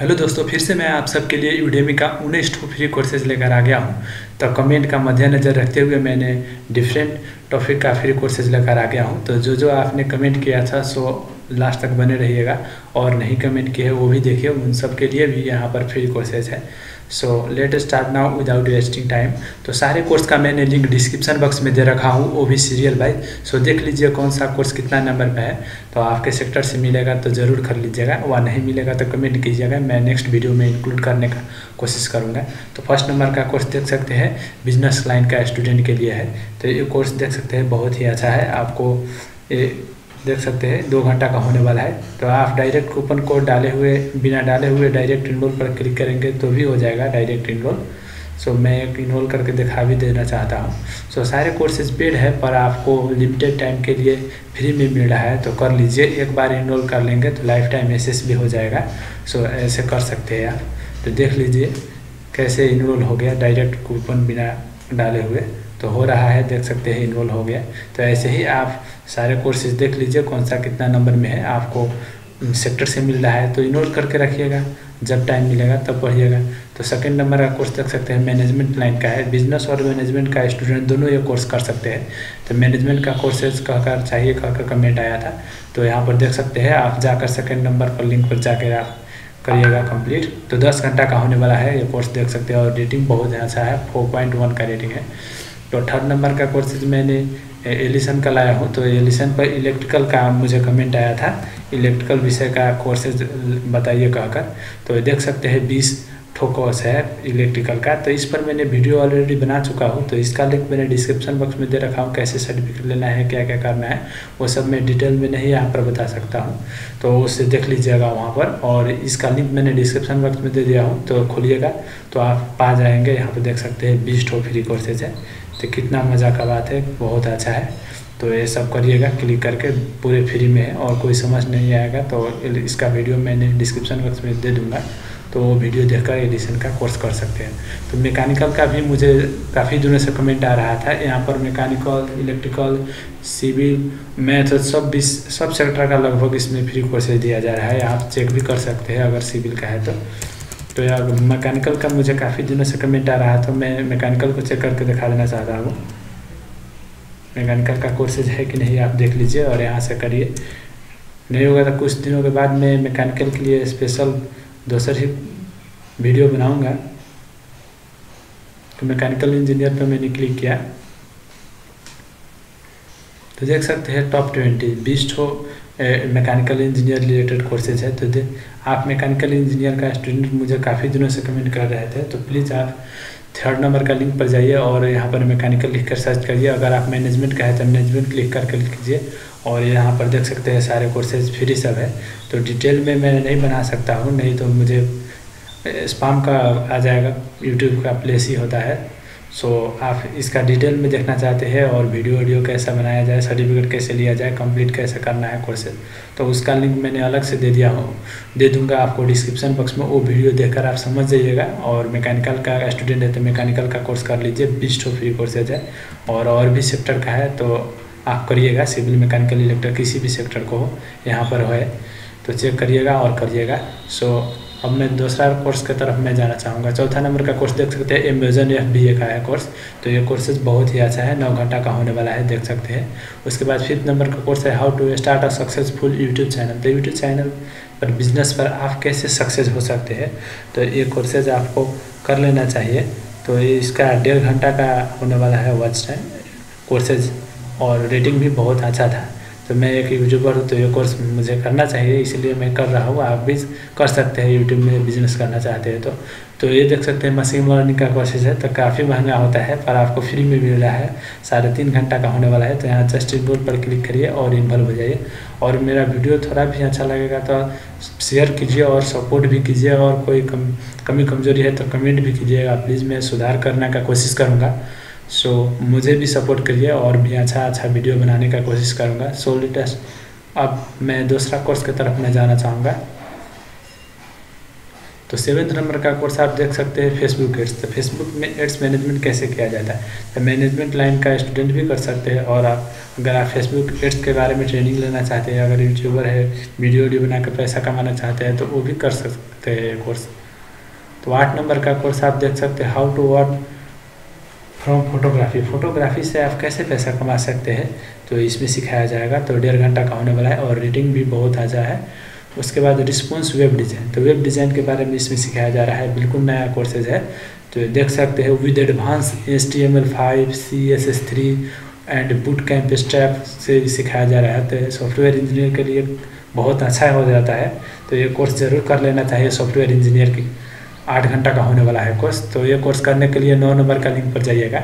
Hello दोस्तों, फिर से मैं आप सबके लिए यूडेमी का उन्नीस टू फ्री कोर्सेज लेकर आ गया हूँ। तो कमेंट का मद्देनज़र रखते हुए मैंने डिफरेंट टॉपिक का फ्री कोर्सेज लेकर आ गया हूँ। तो जो जो आपने कमेंट किया था, सो लास्ट तक बने रहिएगा और नहीं कमेंट किए वो भी देखिए, उन सब के लिए भी यहाँ पर फ्री कोर्सेज है। So let start now without wasting time तो सारे कोर्स का मैंने लिंक डिस्क्रिप्शन बॉक्स में दे रखा हूँ, वो भी सीरियल वाइज सो देख लीजिए कौन सा कोर्स कितना नंबर पे है। तो आपके सेक्टर से मिलेगा तो ज़रूर कर लीजिएगा, वह नहीं मिलेगा तो कमेंट कीजिएगा। मैं नेक्स्ट वीडियो में इंक्लूड करने का कोशिश करूँगा। तो फ़र्स्ट नंबर का कोर्स देख सकते हैं बिज़नेस लाइन का स्टूडेंट के लिए है। तो ये कोर्स देख सकते हैं, बहुत ही अच्छा है। आपको ये देख सकते हैं, दो घंटा का होने वाला है। तो आप डायरेक्ट कूपन कोड डाले हुए, बिना डाले हुए डायरेक्ट इनरोल पर क्लिक करेंगे तो भी हो जाएगा डायरेक्ट इनरोल सो मैं एक इनरोल करके दिखा भी देना चाहता हूँ। सो सारे कोर्सेज पेड है, पर आपको लिमिटेड टाइम के लिए फ्री में मिल रहा है। तो कर लीजिए, एक बार इनरोल कर लेंगे तो लाइफ टाइम एसेस भी हो जाएगा। सो ऐसे कर सकते हैं आप। तो देख लीजिए, कैसे इनरोल हो गया डायरेक्ट कूपन बिना डाले हुए। तो हो रहा है, देख सकते हैं इनरोल हो गया। तो ऐसे ही आप सारे कोर्सेज देख लीजिए, कौन सा कितना नंबर में है, आपको सेक्टर से मिल रहा है तो इनरोल करके रखिएगा। जब टाइम मिलेगा, तब पढ़िएगा। तो सेकंड नंबर का कोर्स देख सकते हैं मैनेजमेंट लाइन का है। बिज़नेस और मैनेजमेंट का स्टूडेंट दोनों ये कोर्स कर सकते हैं। तो मैनेजमेंट का कोर्सेज कहकर, चाहिए कहकर कमेंट आया था। तो यहाँ पर देख सकते हैं, आप जाकर सेकेंड नंबर पर लिंक पर जाकर आप करिएगा कंप्लीट तो दस घंटा का होने वाला है, ये कोर्स देख सकते हैं, और रेटिंग बहुत अच्छा है फोर पॉइंट वन का रेटिंग है। तो थर्ड नंबर का कोर्सेज मैंने एलिसन का लाया हूँ। तो एलिसन पर इलेक्ट्रिकल का मुझे कमेंट आया था। इलेक्ट्रिकल विषय का कोर्सेज बताइए कहकर। तो देख सकते हैं, बीस ठो कोर्स है इलेक्ट्रिकल का। तो इस पर मैंने वीडियो ऑलरेडी बना चुका हूँ। तो इसका लिंक मैंने डिस्क्रिप्शन बॉक्स में दे रखा हूँ, कैसे सर्टिफिकेट लेना है क्या क्या करना है। वो सब मैं डिटेल में नहीं यहाँ पर बता सकता हूँ। तो उससे देख लीजिएगा वहाँ पर। और इसका लिंक मैंने डिस्क्रिप्शन बॉक्स में दे दिया हूँ। तो खोलिएगा। तो आप पा जाएँगे। यहाँ पर देख सकते हैं, बीस ठो फ्री कोर्सेज है। तो कितना मज़ा का बात है, बहुत अच्छा है। तो ये सब करिएगा, क्लिक करके पूरे फ्री में है, और कोई समझ नहीं आएगा तो इसका वीडियो मैंने डिस्क्रिप्शन बॉक्स में दे दूँगा तो वो वीडियो देखकर एडिशन का कोर्स कर सकते हैं। तो मैकेनिकल का भी मुझे काफ़ी दिनों से कमेंट आ रहा था, यहाँ पर मैकेनिकल, इलेक्ट्रिकल, सिविल, मैथ, सब सब सेक्टर का लगभग इसमें फ्री कोर्सेज दिया जा रहा है, आप चेक भी कर सकते हैं अगर सिविल का है तो। तो यार मैकेनिकल का मुझे काफ़ी दिनों से कमेंट आ रहा है तो मैं मैकेनिकल को चेक करके दिखा देना चाहता हूँ। मैकेनिकल का कोर्सेज है कि नहीं, आप देख लीजिए और यहाँ से करिए। नहीं होगा तो कुछ दिनों के बाद मैं मैकेनिकल के लिए स्पेशल दूसर ही वीडियो बनाऊँगा। तो मैकेनिकल इंजीनियर पर मैंने क्लिक किया। तो देख सकते हैं टॉप ट्वेंटी बीस ठो मैकेनिकल इंजीनियर रिलेटेड कोर्सेज है। तो दे आप मैकेनिकल इंजीनियर का स्टूडेंट मुझे काफ़ी दिनों से कमेंट कर रहे थे। तो प्लीज़ आप थर्ड नंबर का लिंक पर जाइए और यहाँ पर मैकेनिकल लिख कर सर्च करिए। अगर आप मैनेजमेंट का है तो मैनेजमेंट क्लिक करके लिख कीजिए और यहाँ पर देख सकते हैं सारे कोर्सेज फ्री सब है। तो डिटेल में मैं नहीं बना सकता हूँ, नहीं तो मुझे स्पाम का आ जाएगा। यूट्यूब का प्लेस ही होता है। सो आप इसका डिटेल में देखना चाहते हैं और वीडियो वीडियो कैसा बनाया जाए सर्टिफिकेट कैसे लिया जाए कंप्लीट कैसे करना है कोर्सेज तो उसका लिंक मैंने अलग से दे दिया हूँ। दे दूँगा आपको डिस्क्रिप्शन बॉक्स में, वो वीडियो देखकर आप समझ जाइएगा और मैकेनिकल का स्टूडेंट है तो मैकेनिकल का कोर्स कर लीजिए बीस टू फ्री कोर्सेज है और और भी सेक्टर का है तो आप करिएगा सिविल मैकेनिकल इलेक्ट्रिक किसी भी सेक्टर को हो, यहाँ पर है तो चेक करिएगा और करिएगा। सो अब मैं दूसरा कोर्स की तरफ़ मैं जाना चाहूँगा। चौथा नंबर का कोर्स देख सकते हैं एमेजन एफ़ बी ए का है कोर्स तो ये कोर्सेज बहुत ही अच्छा है, नौ घंटा का होने वाला है, देख सकते हैं। उसके बाद फिफ्थ नंबर का कोर्स है how to start a successful YouTube channel तो यूट्यूब चैनल पर बिज़नेस पर आप कैसे सक्सेस हो सकते हैं तो ये कोर्सेज आपको कर लेना चाहिए। तो इसका डेढ़ घंटा का होने वाला है वॉच टाइम कोर्सेज और रेटिंग भी बहुत अच्छा था। तो मैं एक यूट्यूबर हूँ तो ये कोर्स मुझे करना चाहिए, इसलिए मैं कर रहा हूँ। आप भी कर सकते हैं यूट्यूब में बिज़नेस करना चाहते हैं तो। तो ये देख सकते हैं मशीन लर्निंग का कोर्सेज है तो काफ़ी महँगा होता है, पर आपको फ्री में मिल रहा है। साढ़े तीन घंटा का होने वाला है तो यहाँ जस्ट इनरोल पर क्लिक करिए और इन्वॉल्व हो जाइए। और मेरा वीडियो थोड़ा भी अच्छा लगेगा तो शेयर कीजिए और सपोर्ट भी कीजिए, और कोई कम, कमी कमज़ोरी है तो कमेंट भी कीजिएगा। प्लीज़ मैं सुधार करने का कोशिश करूँगा। सो so, मुझे भी सपोर्ट करिए और भी अच्छा अच्छा वीडियो बनाने का कोशिश करूँगा। सो लेटेस्ट अब मैं दूसरा कोर्स की तरफ़ मैं जाना चाहूँगा। तो सेवेंथ नंबर का कोर्स आप देख सकते हैं फेसबुक एड्स तो फेसबुक में एड्स मैनेजमेंट कैसे किया जाता है? तो मैनेजमेंट लाइन का स्टूडेंट भी कर सकते हैं और आप अगर आप फेसबुक एड्स के बारे में ट्रेनिंग लेना चाहते हैं अगर यूट्यूबर है वीडियो वीडियो बना कर पैसा कमाना चाहते हैं तो वो भी कर सकते हैं कोर्स तो आठ नंबर का कोर्स आप देख सकते हैं। How to earn from photography photography से आप कैसे पैसा कमा सकते हैं? तो इसमें सिखाया जाएगा। तो डेढ़ घंटा का होने वाला है और रीडिंग भी बहुत अच्छा है। उसके बाद रिस्पॉन्स वेब डिज़ाइन तो वेब डिज़ाइन के बारे में इसमें सिखाया जा रहा है। बिल्कुल नया कोर्सेज है। तो देख सकते हैं with advance H T M L five C S S three and boot camp step से भी सिखाया जा रहा है। तो सॉफ्टवेयर इंजीनियर के लिए बहुत अच्छा हो जाता है। तो ये कोर्स ज़रूर कर लेना चाहिए सॉफ्टवेयर इंजीनियर की। आठ घंटा का होने वाला है कोर्स तो ये कोर्स करने के लिए नौ नंबर का लिंक पर जाइएगा।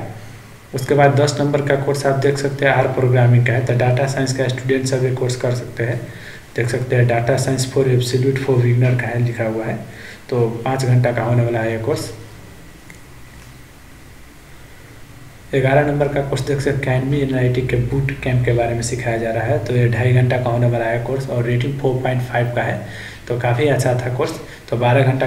उसके बाद दस नंबर का कोर्स आप देख सकते हैं आर प्रोग्रामिंग का है। तो डाटा साइंस का स्टूडेंट सब ये कोर्स कर सकते हैं। देख सकते हैं data science for absolute for beginner का है, लिखा हुआ है। तो पाँच घंटा का होने वाला है ये कोर्स ग्यारह नंबर का कोर्स देख सकते कैनमी एन के बूट कैंप के बारे में सिखाया जा रहा है। तो ये ढाई घंटा का होने वाला है कोर्स और रेटिंग फोर पॉइंट फाइव का है। तो काफ़ी अच्छा था कोर्स तो बारह घंटा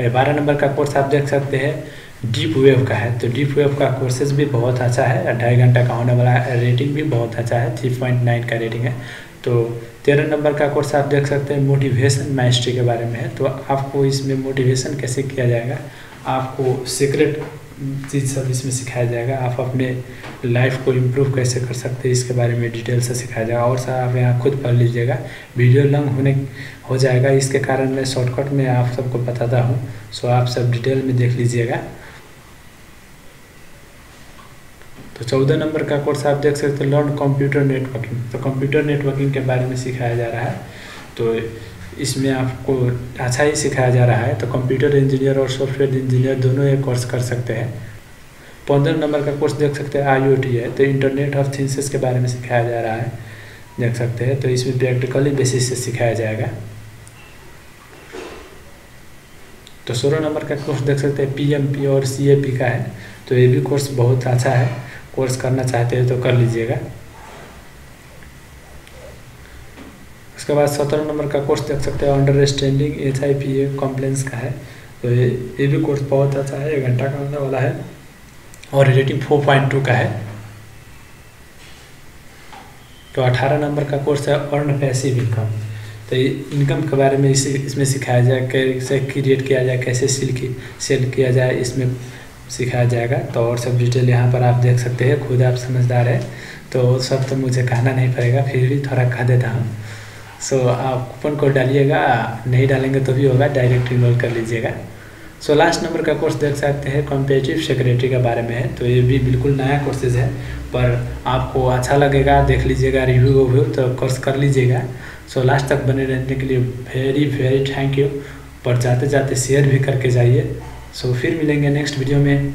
बारह नंबर का कोर्स आप देख सकते हैं डीप वेव का है। तो डीप वेव का कोर्सेज भी बहुत अच्छा है ढाई घंटा का होने वाला है रेटिंग भी बहुत अच्छा है थ्री पॉइंट नाइन का रेटिंग है। तो तेरह नंबर का कोर्स आप देख सकते हैं मोटिवेशन माइस्ट्री के बारे में है। तो आपको इसमें मोटिवेशन कैसे किया जाएगा? आपको सीक्रेट चीज़ सब इसमें सिखाया जाएगा। आप अपने लाइफ को इम्प्रूव कैसे कर सकते हैं, इसके बारे में डिटेल से सिखाया जाएगा और सर आप यहाँ खुद पढ़ लीजिएगा। वीडियो लंग होने हो जाएगा। इसके कारण मैं शॉर्टकट में आप सबको बताता हूँ। सो आप सब डिटेल में देख लीजिएगा। तो चौदह नंबर का कोर्स आप देख सकते हैं लर्न कंप्यूटर नेटवर्किंग तो कंप्यूटर नेटवर्किंग के बारे में सिखाया जा रहा है। तो इसमें आपको अच्छा ही सिखाया जा रहा है। तो कंप्यूटर इंजीनियर और सॉफ्टवेयर इंजीनियर दोनों ये कोर्स कर सकते हैं। पंद्रह नंबर का कोर्स देख सकते हैं आईओटी है। तो इंटरनेट ऑफ़ थिंग्स के बारे में सिखाया जा रहा है। देख सकते हैं। तो इसमें प्रैक्टिकली बेसिस से सिखाया जाएगा। तो सोलह नंबर का कोर्स देख सकते हैं पीएमपी और सीएपी का है। तो ये भी कोर्स बहुत अच्छा है। कोर्स करना चाहते हैं तो कर लीजिएगा। उसके बाद सत्रह नंबर का कोर्स देख सकते हैं understanding H I P A compliance का है। तो ये ये भी कोर्स बहुत अच्छा है, एक घंटा का होने वाला है। और रेटिंग फोर पॉइंट टू का है। तो अठारह नंबर का कोर्स है अर्न पैसिव इनकम तो इनकम के बारे में इस, इसमें सिखाया जाए कैसे क्रिएट किया जाए, कैसे सेल की सेल किया जाए, इसमें सिखाया जाएगा। तो और सब डिटेल यहाँ पर आप देख सकते हैं, खुद आप समझदार है। तो सब तो मुझे कहना नहीं पड़ेगा, फिर भी थोड़ा कह देता हूँ। सो so, आप कूपन कोड डालिएगा नहीं डालेंगे तो भी होगा डायरेक्ट इनरोल कर लीजिएगा। सो लास्ट नंबर का कोर्स देख सकते हैं कॉम्पिटेटिव सेक्रेटरी के बारे में है। तो ये भी बिल्कुल नया कोर्सेज है पर आपको अच्छा लगेगा देख लीजिएगा रिव्यू वव्यू तो कोर्स कर लीजिएगा। सो so, लास्ट तक बने रहने के लिए वेरी वेरी थैंक यू पर जाते जाते शेयर भी करके जाइए। सो so, फिर मिलेंगे नेक्स्ट वीडियो में।